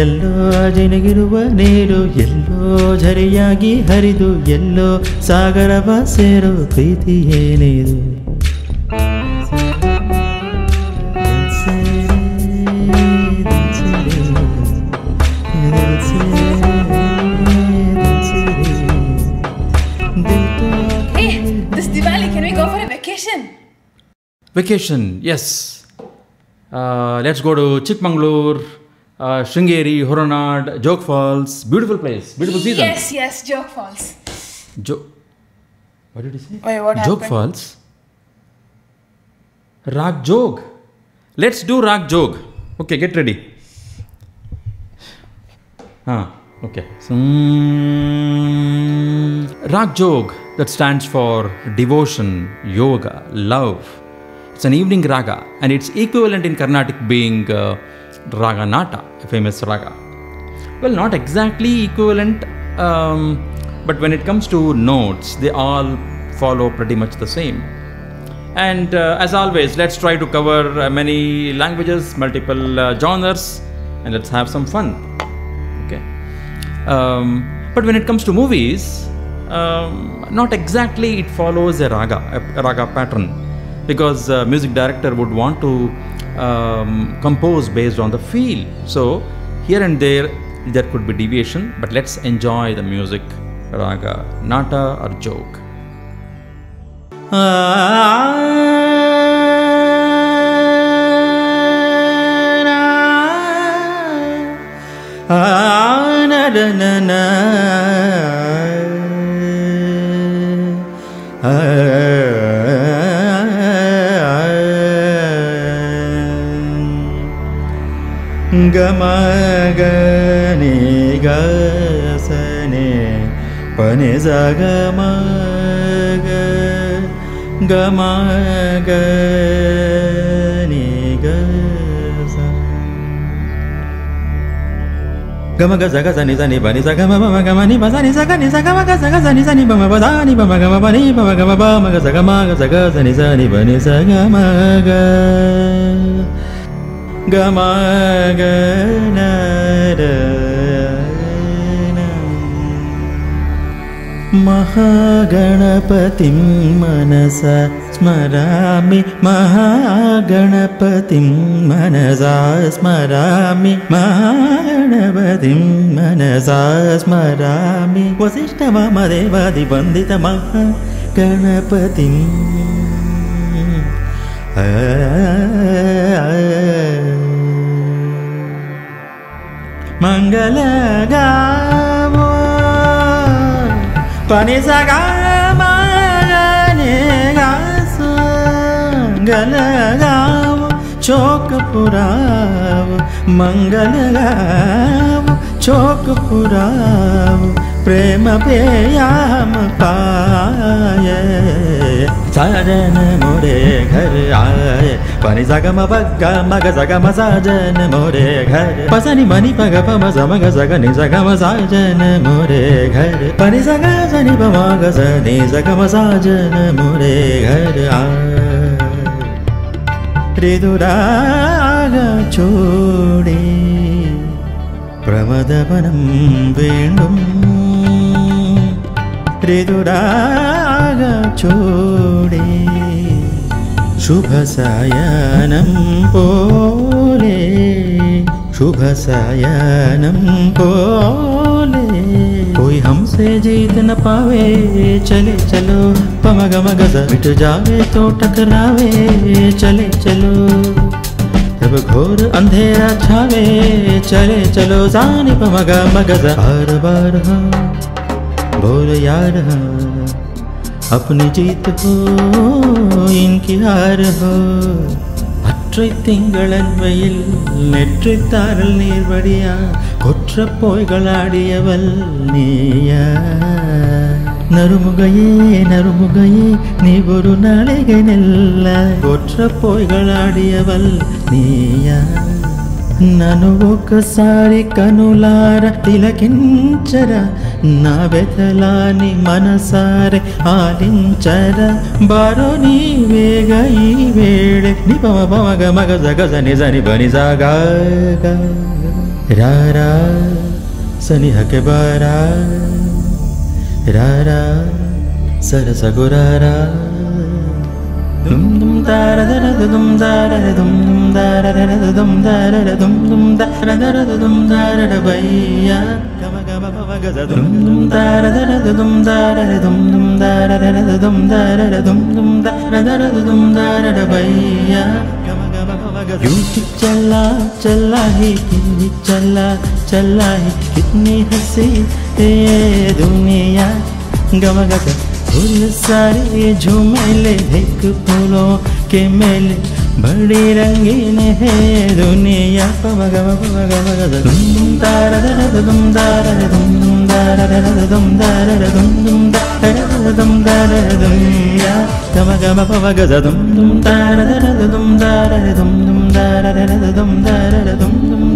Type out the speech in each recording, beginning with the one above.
ಎಲ್ಲೋ ಜಿನಗಿರುವ ನೀರು ಎಲ್ಲೋ ಝರಿಯಾಗಿ ಹರಿದು ಎಲ್ಲೋ ಸಾಗರವ ಸೇರೋ ಪ್ರೀತಿ ಏನಿದು Hey, this Diwali, can we go for a vacation? Vacation, yes. Uh, let's go to Chikmagalur, uh, Shringeri, Horanad, Jog Falls. Beautiful place, beautiful season. Yes, yes, Joke Falls. Jo- what did you say? Wait, what happened? Falls. Rag Jog. Let's do Rag Jog. Okay, get ready. Ah, okay. So, mm, Rag Jog, that stands for devotion, yoga, love. It's an evening raga, and its equivalent in Carnatic being uh, Raga Nata, a famous raga. Well, not exactly equivalent, um, but when it comes to notes, they all follow pretty much the same. And uh, as always, let's try to cover uh, many languages, multiple uh, genres, and let's have some fun. Okay. Um, but when it comes to movies, um, not exactly it follows a raga, a, a raga pattern, because uh, music director would want to um, compose based on the feel. So here and there, there could be deviation, but let's enjoy the music, raga, nata or joke. ಗಮಗನೆ ಗಸನೆ ಪನೆ ಗಮಗ ಗಮಗನೆ ಗಸ ಗಮ ಗಸ ಗಸ ನಿ ಸ ನಿ ಬ ನಿ ಸ ಗಮ ಮ ಗಮ ನಿ ಬ ಸ ನಿ ಸ ಗ ನಿ ಸ ಗಮ ಗ ಸ ಗ ಸ ನಿ ಸ ನಿ ಬ ಮ ಬ ದ ನಿ ಬ ಮ ಗ ಮ ಬ ನಿ ಬ ಮ ಗ ಮ ಬ ಮ ಗ ಸ ಗ ಮ ಗ ಸ ಗ ಸ ನಿ ಸ ನಿ ಬ ನಿ ಸ ಗ ಮ ಗ गमगन महागणपतिं मनसा स्मरामि महागणपतिं मनसा स्मरामि महागणपतिं मनसा स्मरामि वसिष्ठमादेवादिवन्दित महागणपतिं अ मङ्गलगावो पनि सगामने गासो गलगावो चोकपुरावो मङ्गलगावो चोकपुरावो ेम प्रेयाम पय साजन मोरे घर आय पनि सगम पग मग सगम साजन मोरे घर पसनि मनि पग पम पग सगनि सगम साजन मोरे घर पनि सग सगनि प मगनि सगम साजन मोरे घर आय छोडे प्रमदवनं वेणुम् मेरे दुराग छोड़े शुभसायनं पोले। शुभसायनं पोले। कोई हमसे जीत न पावे, चले चलो। पमग मग मिट जावे तो टकरावे, चले चलो। तब घोर अंधेरा छावे, चले चलो। जानी पमग मगज हर बार हाँ। बोलो यार हो अपनी जीत हो இன்கி யார் ஹோ? அற்றை திங்களன் வெயில் நெற்றி தாரல் நீர்வடியா கொற்ற போய்களாடியவள் நீயா? நறுமுகையே நறுமுகையே நீ ஒரு நாளிகை நெல்ல கொற்ற போய்களாடியவள் நீயா? నన్ను ఒకసారి కనులార తిలకించర నా వెతలాని మనసార ఆలించర. బరో నీ వేగ ఈ వేళ ని పమగ మగ జగ జని జని బని జాగా రారా సని హకె బారా రారా సరసగురారా गुरारा दुम दुम दारा दरा दुम दारा दुम दुम दारा दरा दुम दारा दुम दुम दारा दरा दुम दारा भैया गम गम पव गज दुम दुम दारा दरा दुम दारा दुम दुम दारा दरा दुम दारा दुम दुम दारा दरा दुम दारा भैया गम गम पव गज यूं ही चला चला ही ही चला चला ही कितनी हंसी ये दुनिया गम गम फूल सारे झूमेले एक फूलों के मेले बड़ी रंगीन है दुनिया पम गम पम गम गम दुम दुम तारा दरा दुम दारा दुम दुम दारा दरा दुम दारा दुम दुम दारा दुम दारा दुम या गम गम पम गज दुम दुम तारा दरा दुम दारा दुम दुम दारा दरा दुम दारा दुम दुम दारा दुम दारा एक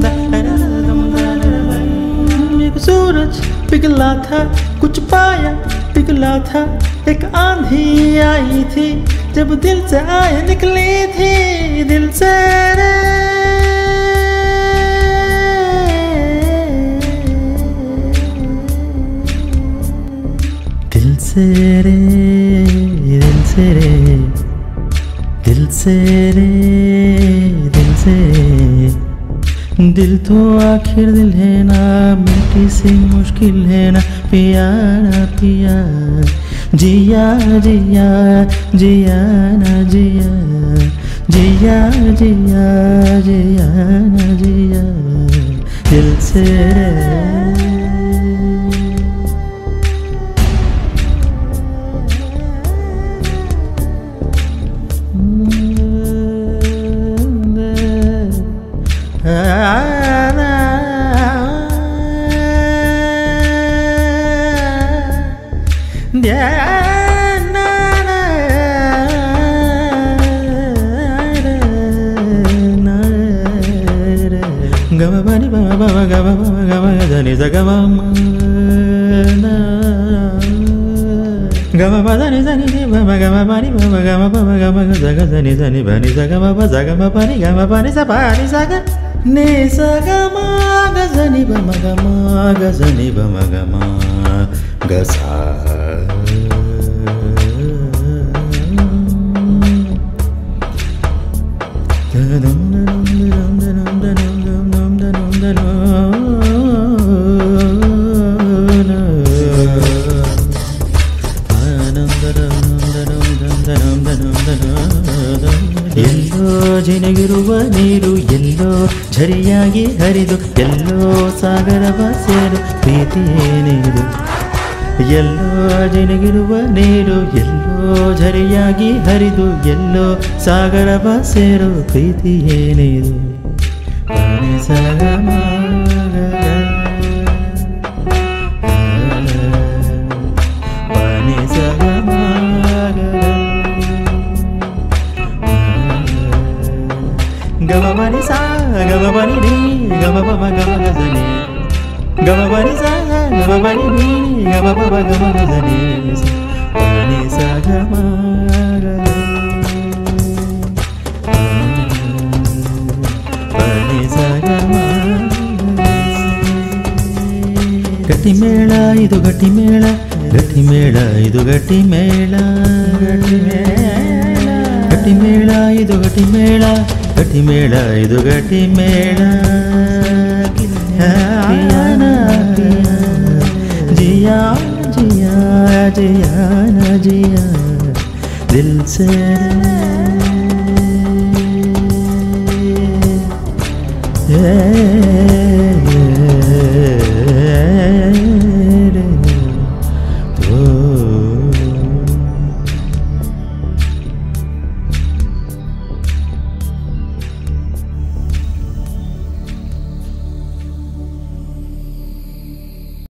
सूरज पिघला था, कुछ पाया पिघला था। एक आंधी आई थी, जब दिल से आए निकली थी, दिल से रे। दिल से रे, दिल से रे, दिल से रे, दिल से दिल तो आखिर दिल है ना, मिट्टी से मुश्किल है ना। पियाना पिया जिया जिया जिया ना, जिया। जिया जिया जिया ना, जिया। दिल से नि गम గమ పద నిజని భమ గమ పని భమ గమ పమ గమ జగ జని జని భని జగ మప జగ మ పని గమ పని స పని సగ నే స గమ గజని భమ గమ గజని భమ గమ గసా dum dum dum dum dum dum dum dum dum dum ಜಿನಗಿರುವ ನೀರು ಎಲ್ಲೋ ಝರಿಯಾಗಿ ಹರಿದು, ಎಲ್ಲೋ ಸಾಗರವ ಸೇರು ಪ್ರೀತಿ ಎಲ್ಲೋ ಜನಗಿರುವ ನೀರು ಎಲ್ಲೋ ಝರಿಯಾಗಿ ಹರಿದು, ಎಲ್ಲೋ ಸಾಗರವ ಸೇರು ಪ್ರೀತಿ ಏನಿದು ಪಾನಿ gama baba gama gazane gama bani sa gama bani ni gama baba gama gazane bani sa gama గట్టి మేళ ఇది గట్టి మేళ గట్టి మేళ ఇది గట్టి మేళ గట్టి మేళ గట్టి మేళ ఇది గట్టి మేళ గట్టి మేళ ఇది గట్టి మేళ पियाना पियाना जिया जिया जिया ना दिल से Yeah.